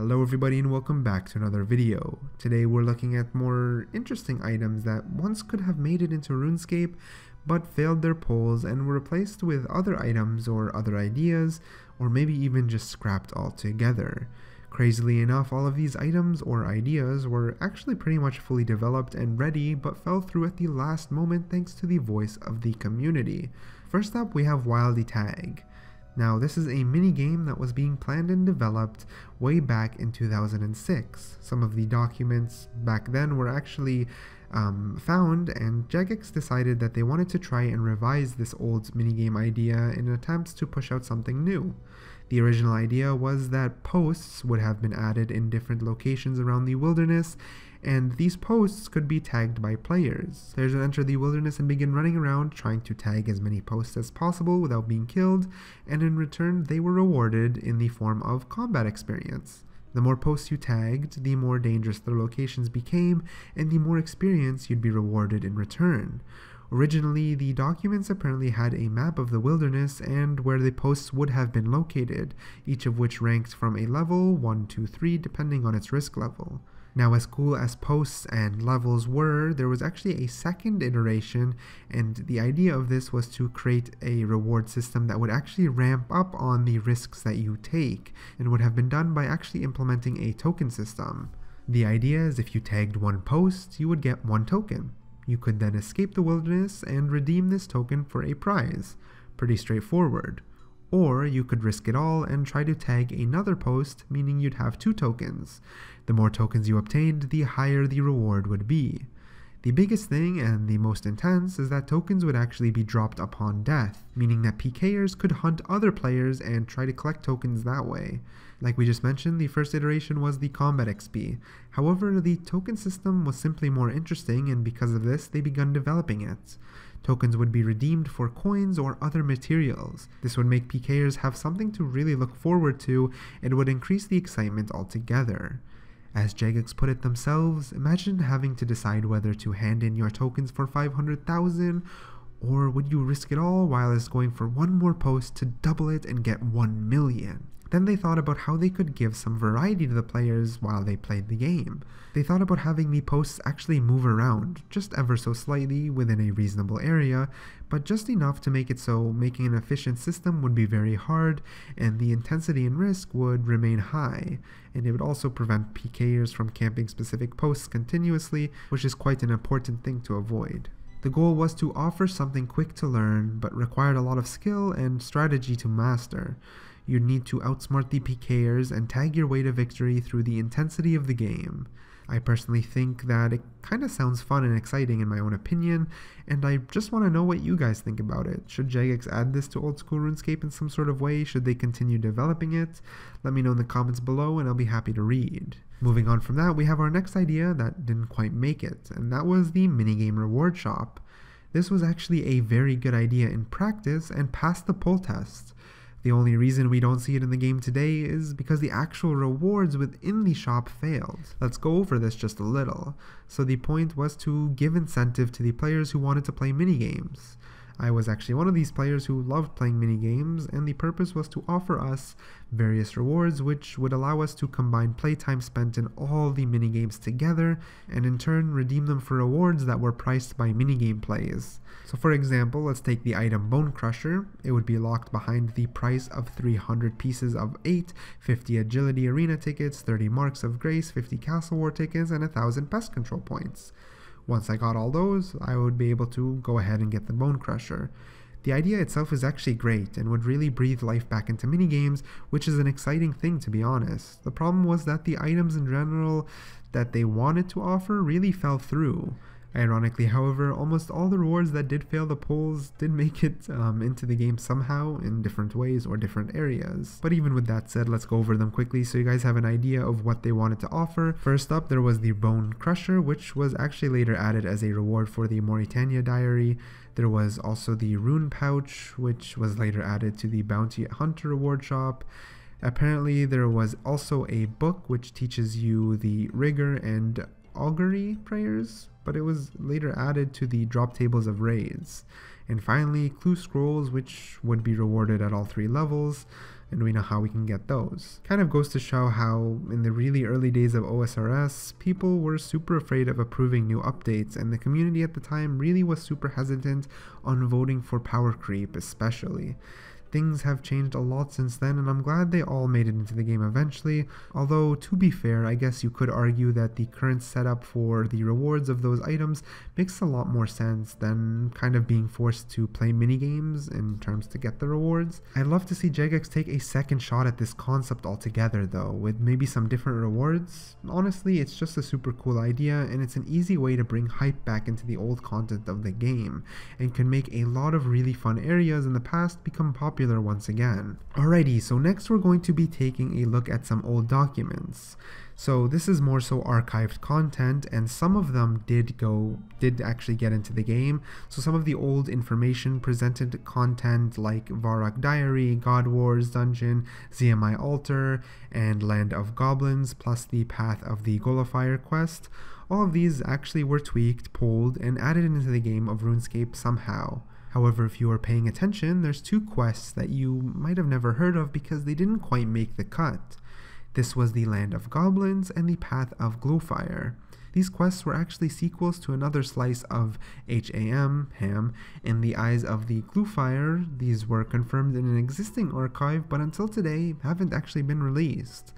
Hello everybody and welcome back to another video. Today we're looking at more interesting items that once could have made it into RuneScape but failed their polls and were replaced with other items or other ideas or maybe even just scrapped altogether. Crazily enough, all of these items or ideas were actually pretty much fully developed and ready but fell through at the last moment thanks to the voice of the community. First up we have Wildy Tag. Now, this is a mini game that was being planned and developed way back in 2006. Some of the documents back then were actually um, found, and Jagex decided that they wanted to try and revise this old minigame idea in attempts to push out something new. The original idea was that posts would have been added in different locations around the wilderness, and these posts could be tagged by players. Players would enter the wilderness and begin running around trying to tag as many posts as possible without being killed, and in return they were rewarded in the form of combat experience. The more posts you tagged, the more dangerous their locations became, and the more experience you'd be rewarded in return. Originally, the documents apparently had a map of the wilderness and where the posts would have been located, each of which ranked from a level 1 to 3 depending on its risk level. Now, as cool as posts and levels were, there was actually a second iteration, and the idea of this was to create a reward system that would actually ramp up on the risks that you take, and would have been done by actually implementing a token system. The idea is if you tagged one post, you would get one token. You could then escape the wilderness and redeem this token for a prize. Pretty straightforward. Or you could risk it all and try to tag another post, meaning you'd have two tokens. The more tokens you obtained, the higher the reward would be. The biggest thing and the most intense is that tokens would actually be dropped upon death, meaning that PKers could hunt other players and try to collect tokens that way. Like we just mentioned, the first iteration was the combat XP. However, the token system was simply more interesting and because of this, they began developing it. Tokens would be redeemed for coins or other materials. This would make PKers have something to really look forward to and would increase the excitement altogether. As Jagex put it themselves, imagine having to decide whether to hand in your tokens for 500,000 or would you risk it all while it's going for one more post to double it and get 1 million? Then they thought about how they could give some variety to the players while they played the game. They thought about having the posts actually move around, just ever so slightly within a reasonable area, but just enough to make it so making an efficient system would be very hard and the intensity and risk would remain high, and it would also prevent PKers from camping specific posts continuously, which is quite an important thing to avoid. The goal was to offer something quick to learn, but required a lot of skill and strategy to master you need to outsmart the PKers and tag your way to victory through the intensity of the game. I personally think that it kind of sounds fun and exciting in my own opinion, and I just want to know what you guys think about it. Should Jagex add this to old school RuneScape in some sort of way? Should they continue developing it? Let me know in the comments below and I'll be happy to read. Moving on from that, we have our next idea that didn't quite make it, and that was the minigame reward shop. This was actually a very good idea in practice and passed the poll test. The only reason we don't see it in the game today is because the actual rewards within the shop failed. Let's go over this just a little. So the point was to give incentive to the players who wanted to play minigames. I was actually one of these players who loved playing mini games, and the purpose was to offer us various rewards which would allow us to combine playtime spent in all the mini games together, and in turn redeem them for rewards that were priced by mini game plays. So for example, let's take the item Bone Crusher. It would be locked behind the price of 300 pieces of 8, 50 Agility Arena tickets, 30 Marks of Grace, 50 Castle War tickets, and 1000 Pest Control points. Once I got all those, I would be able to go ahead and get the Bone Crusher. The idea itself is actually great and would really breathe life back into minigames, which is an exciting thing to be honest. The problem was that the items in general that they wanted to offer really fell through. Ironically, however, almost all the rewards that did fail the polls did make it um, into the game somehow in different ways or different areas. But even with that said, let's go over them quickly so you guys have an idea of what they wanted to offer. First up, there was the Bone Crusher, which was actually later added as a reward for the Morytania Diary. There was also the Rune Pouch, which was later added to the Bounty Hunter reward shop. Apparently, there was also a book which teaches you the rigor and augury prayers, but it was later added to the drop tables of raids. And finally, clue scrolls, which would be rewarded at all three levels. and we know how we can get those. Kind of goes to show how, in the really early days of OSRS, people were super afraid of approving new updates, and the community at the time really was super hesitant on voting for power creep, especially. Things have changed a lot since then, and I'm glad they all made it into the game eventually. Although, to be fair, I guess you could argue that the current setup for the rewards of those items makes a lot more sense than kind of being forced to play minigames in terms to get the rewards. I'd love to see Jagex take a second shot at this concept altogether, though, with maybe some different rewards. Honestly, it's just a super cool idea, and it's an easy way to bring hype back into the old content of the game, and can make a lot of really fun areas in the past become popular popular once again. Alrighty, so next we're going to be taking a look at some old documents. So this is more so archived content and some of them did go did actually get into the game. So some of the old information presented content like Varrock Diary, God Wars Dungeon, ZMI Altar, and Land of Goblins, plus the Path of the Glouphrie quest. All of these actually were tweaked, pulled, and added into the game of RuneScape somehow. However, if you are paying attention, there's two quests that you might have never heard of because they didn't quite make the cut. This was the Land of Goblins and the Path of Glouphrie. These quests were actually sequels to another slice of HAM, HAM, in the eyes of the Glouphrie. These were confirmed in an existing archive, but until today haven't actually been released.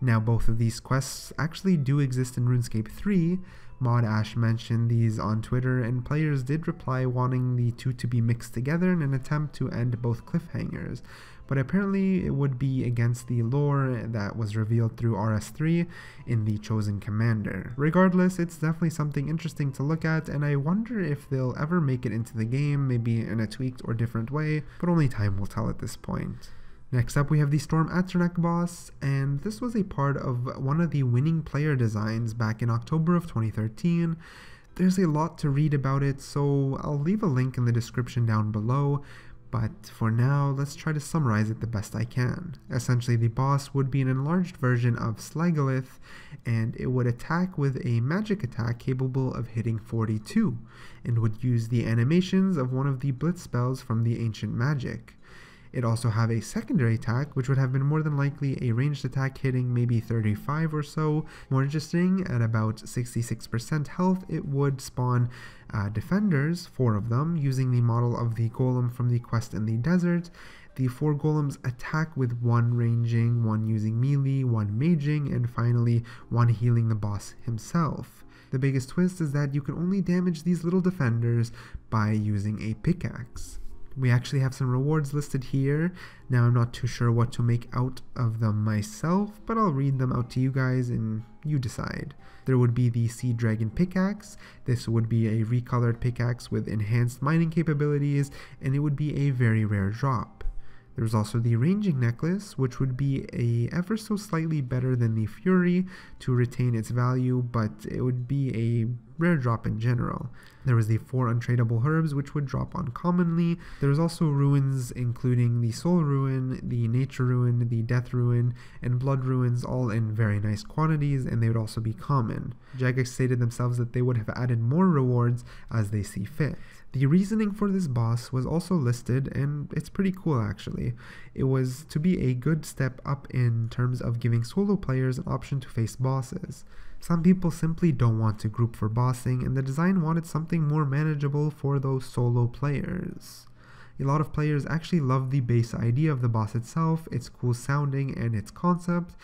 Now both of these quests actually do exist in RuneScape 3, Mod Ash mentioned these on Twitter, and players did reply wanting the two to be mixed together in an attempt to end both cliffhangers. But apparently, it would be against the lore that was revealed through RS3 in the Chosen Commander. Regardless, it's definitely something interesting to look at, and I wonder if they'll ever make it into the game, maybe in a tweaked or different way, but only time will tell at this point. Next up we have the Storm Atronach boss, and this was a part of one of the winning player designs back in October of 2013. There's a lot to read about it, so I'll leave a link in the description down below, but for now, let's try to summarize it the best I can. Essentially, the boss would be an enlarged version of Slagilith, and it would attack with a magic attack capable of hitting 42, and would use the animations of one of the blitz spells from the ancient magic. It also have a secondary attack, which would have been more than likely a ranged attack hitting maybe 35 or so. More interesting, at about 66% health, it would spawn uh, defenders, four of them, using the model of the golem from the quest in the desert. The four golems attack with one ranging, one using melee, one maging, and finally one healing the boss himself. The biggest twist is that you can only damage these little defenders by using a pickaxe. We actually have some rewards listed here. Now I'm not too sure what to make out of them myself, but I'll read them out to you guys and you decide. There would be the Sea Dragon Pickaxe. This would be a recolored pickaxe with enhanced mining capabilities, and it would be a very rare drop. There's also the Ranging Necklace, which would be a ever so slightly better than the Fury to retain its value, but it would be a rare drop in general. There was the four untradeable herbs, which would drop uncommonly. There was also runes, including the Soul Rune, the Nature Rune, the Death Rune, and Blood Runes, all in very nice quantities, and they would also be common. Jagex stated themselves that they would have added more rewards as they see fit. The reasoning for this boss was also listed, and it's pretty cool actually. It was to be a good step up in terms of giving solo players an option to face bosses. Some people simply don't want to group for bossing, and the design wanted something more manageable for those solo players. A lot of players actually love the base idea of the boss itself, its cool sounding, and its concept,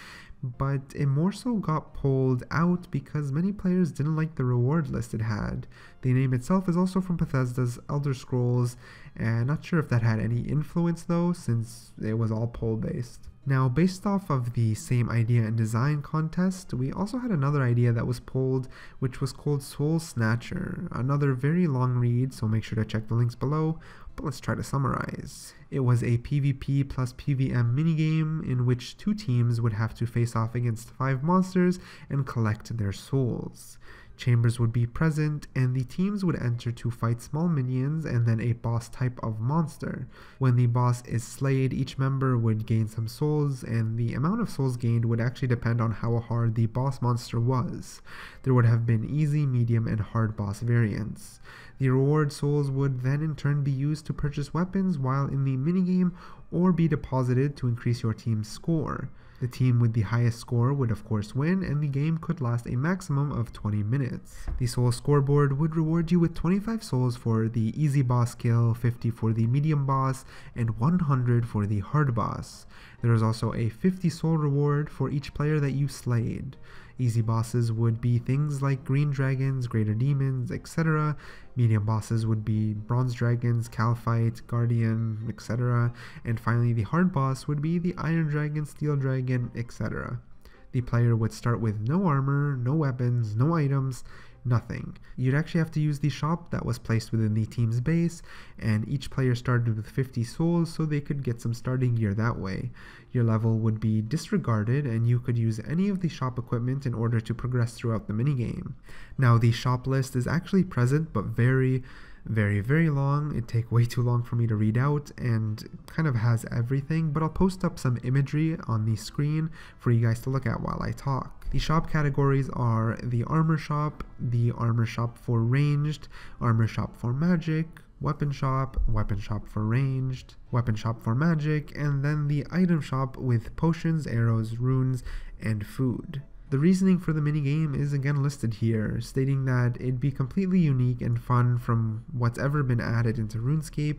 but it more so got pulled out because many players didn't like the reward list it had. The name itself is also from Bethesda's Elder Scrolls, and not sure if that had any influence though, since it was all poll based. Now, based off of the same idea and design contest, we also had another idea that was pulled, which was called Soul Snatcher. Another very long read, so make sure to check the links below, but let's try to summarize. It was a PvP plus PvM minigame in which two teams would have to face off against five monsters and collect their souls. Chambers would be present, and the teams would enter to fight small minions and then a boss type of monster. When the boss is slayed, each member would gain some souls, and the amount of souls gained would actually depend on how hard the boss monster was. There would have been easy, medium, and hard boss variants. The reward souls would then in turn be used to purchase weapons while in the minigame or be deposited to increase your team's score. The team with the highest score would of course win, and the game could last a maximum of 20 minutes. The soul scoreboard would reward you with 25 souls for the easy boss kill, 50 for the medium boss, and 100 for the hard boss. There is also a 50 soul reward for each player that you slayed. Easy bosses would be things like green dragons, greater demons, etc. Medium bosses would be bronze dragons, Kalphite, guardian, etc. And finally the hard boss would be the iron dragon, steel dragon, etc. The player would start with no armor, no weapons, no items, nothing. You'd actually have to use the shop that was placed within the team's base, and each player started with 50 souls so they could get some starting gear that way. Your level would be disregarded, and you could use any of the shop equipment in order to progress throughout the minigame. Now, the shop list is actually present, but very very, very long. It'd take way too long for me to read out and kind of has everything, but I'll post up some imagery on the screen for you guys to look at while I talk. The shop categories are the armor shop, the armor shop for ranged, armor shop for magic, weapon shop, weapon shop for ranged, weapon shop for magic, and then the item shop with potions, arrows, runes, and food. The reasoning for the minigame is again listed here, stating that it'd be completely unique and fun from what's ever been added into RuneScape.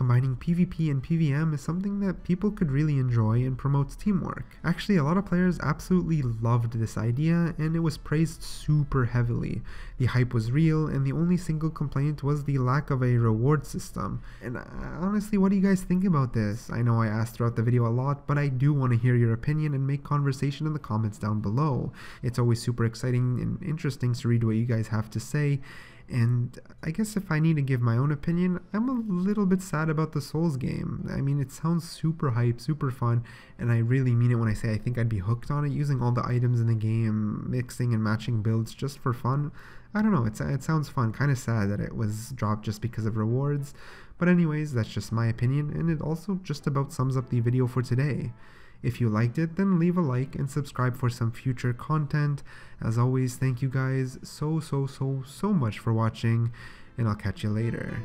Combining PvP and PvM is something that people could really enjoy and promotes teamwork. Actually, a lot of players absolutely loved this idea and it was praised super heavily. The hype was real and the only single complaint was the lack of a reward system. And uh, honestly, what do you guys think about this? I know I asked throughout the video a lot, but I do want to hear your opinion and make conversation in the comments down below. It's always super exciting and interesting to read what you guys have to say. And I guess if I need to give my own opinion, I'm a little bit sad about the Souls game. I mean, it sounds super hype, super fun, and I really mean it when I say I think I'd be hooked on it, using all the items in the game, mixing and matching builds just for fun. I don't know, it's, it sounds fun. Kind of sad that it was dropped just because of rewards. But anyways, that's just my opinion, and it also just about sums up the video for today. If you liked it, then leave a like and subscribe for some future content. As always, thank you guys so, so, so, so much for watching, and I'll catch you later.